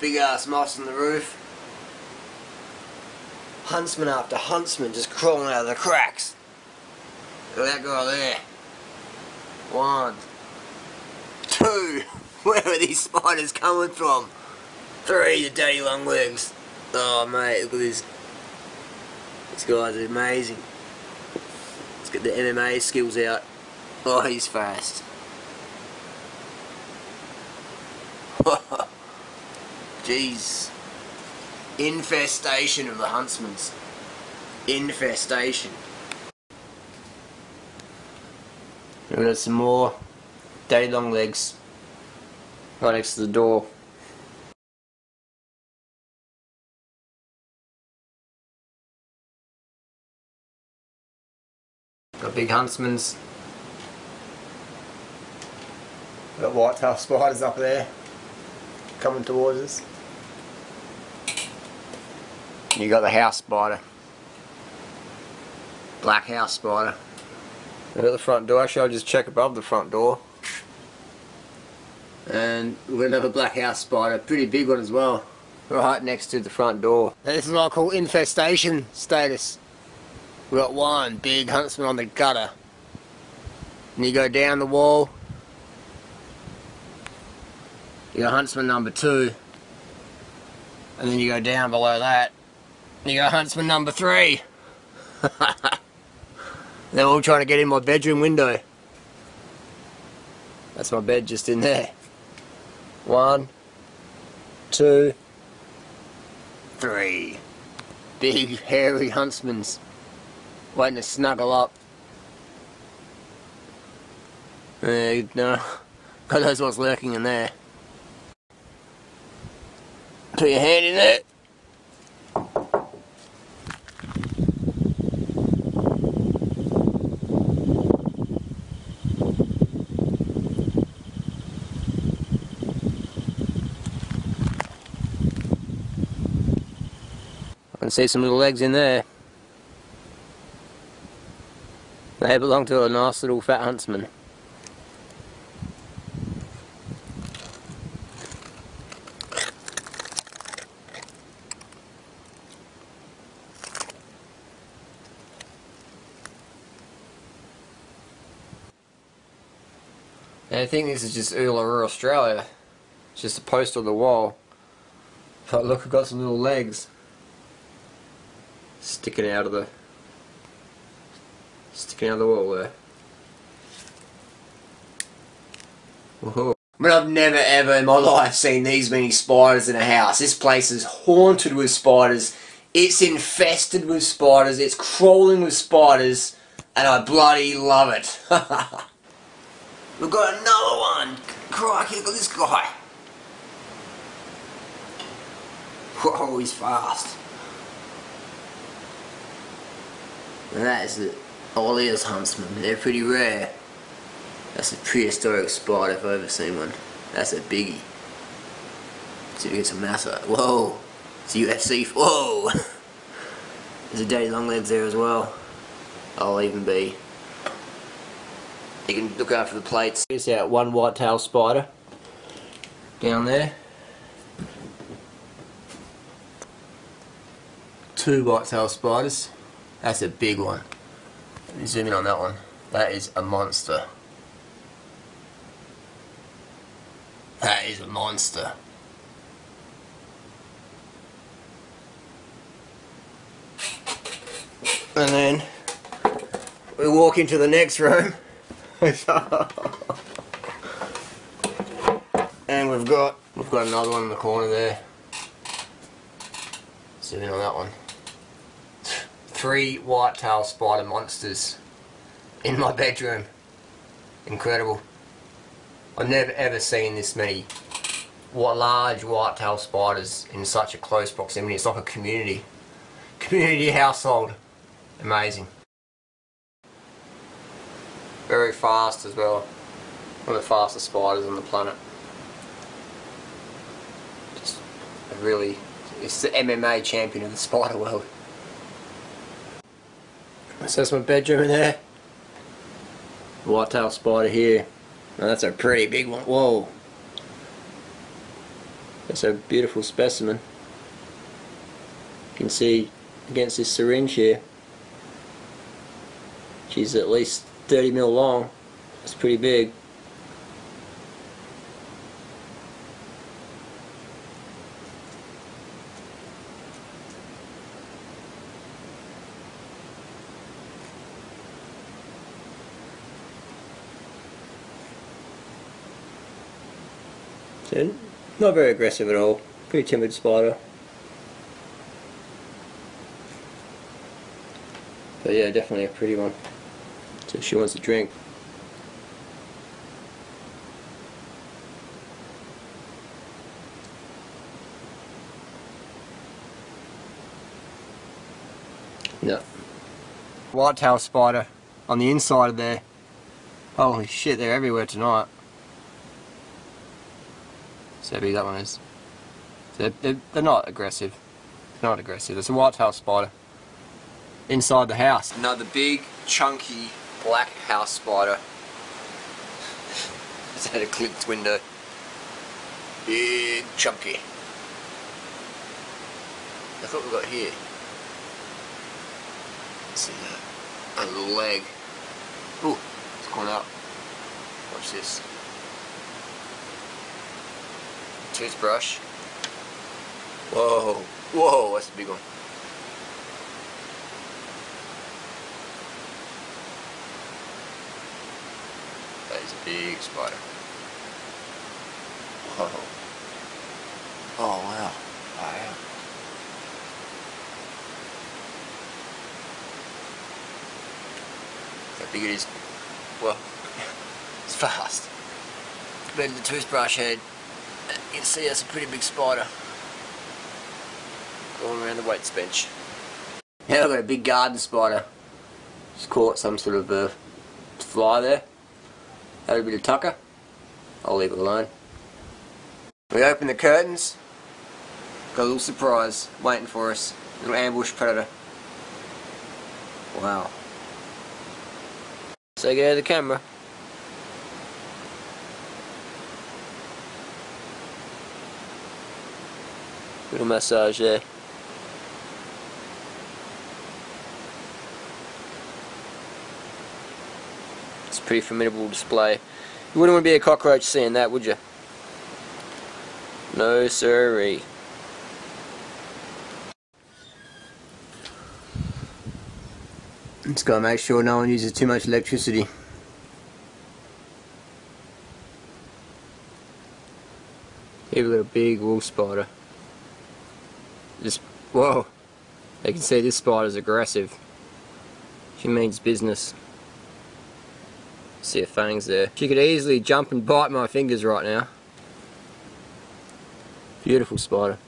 big ass moss on the roof. Huntsman after huntsman just crawling out of the cracks. Look at that guy there. One. Two. Where are these spiders coming from? Three, the daddy long legs. Oh mate, look at this. This guy's amazing. Let's get the MMA skills out. Oh, he's fast. Jeez. Infestation of the huntsmans. Infestation. We've got some more day long legs right next to the door. Got big huntsmans. Got white-tailed spiders up there coming towards us. You got the house spider. Black house spider. Look at the front door. Actually, I'll just check above the front door. And we've got another black house spider. Pretty big one as well. Right next to the front door. This is what I call infestation status. We've got one big huntsman on the gutter. And you go down the wall. You got huntsman number two. And then you go down below that. You got huntsman number three. They're all trying to get in my bedroom window. That's my bed just in there. One, two, three. Big hairy huntsmans waiting to snuggle up. Uh, no, God knows what's lurking in there. Put your hand in there. Can see some little legs in there. They belong to a nice little fat huntsman. And I think this is just Uluru, Australia. It's just a post on the wall. But look, I've got some little legs sticking out of the sticking out of the wall there. Whoa. But I've never ever in my life seen these many spiders in a house. This place is haunted with spiders. It's infested with spiders. It's crawling with spiders. And I bloody love it. We've got another one. Crikey, look at this guy. Whoa, he's fast. And that is the Olia's huntsman. They're pretty rare. That's a prehistoric spider if I've ever seen one. That's a biggie. See if we get some mass out. Whoa! It's UFC. Whoa! There's a daddy longlegs there as well. I'll even be. You can look after the plates. Here's out one white-tailed spider down there. Two white-tailed spiders. That's a big one. Let me zoom in on that one. That is a monster. That is a monster. And then we walk into the next room. and we've got we've got another one in the corner there. Zoom in on that one. Three white-tailed spider monsters in my bedroom. Incredible. I've never ever seen this many what large white-tailed spiders in such a close proximity. It's like a community. Community household. Amazing. Very fast as well. One of the fastest spiders on the planet. Just a really, it's the MMA champion of the spider world. So that's my bedroom in there. White-tailed spider here. Now that's a pretty big one. Whoa. That's a beautiful specimen. You can see against this syringe here. She's at least 30 mil long. It's pretty big. So, not very aggressive at all. Pretty timid spider. But yeah, definitely a pretty one. So she wants a drink. No. Whitetail spider on the inside of there. Holy shit, they're everywhere tonight. Big that one is. They're, they're, they're not aggressive. They're not aggressive. It's a whitetail spider. Inside the house. Another big, chunky, black house spider. it's had a clipped window. Big, chunky. Look what we've got here. See that? A little leg. Ooh, it's going up. Watch this. Toothbrush. Whoa, whoa, that's a big one. That is a big spider. Whoa. Oh wow. Wow. How big it is. Well, it's fast. To the toothbrush head, can see that's a pretty big spider. Going around the weights bench. Now I've got a big garden spider. Just caught some sort of uh, fly there. Had a bit of tucker. I'll leave it alone. We open the curtains. Got a little surprise waiting for us. Little ambush predator. Wow. So get out of the camera. Little massage there. It's a pretty formidable display. You wouldn't want to be a cockroach seeing that, would you? No siree. Just gotta make sure no one uses too much electricity. Here we've got a big wolf spider. Just, whoa. You can see this spider's aggressive. She means business. See her fangs there. She could easily jump and bite my fingers right now. Beautiful spider.